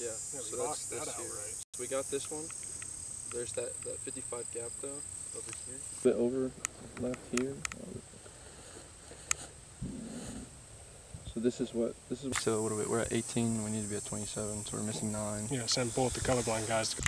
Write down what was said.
Yeah, So that's this that this here. So we got this one. There's that, that 55 gap though, over here. A bit over left here. So this is what this is. So a little bit, we're at 18, we need to be at 27, so we're missing nine. Yeah, send both the colorblind guys to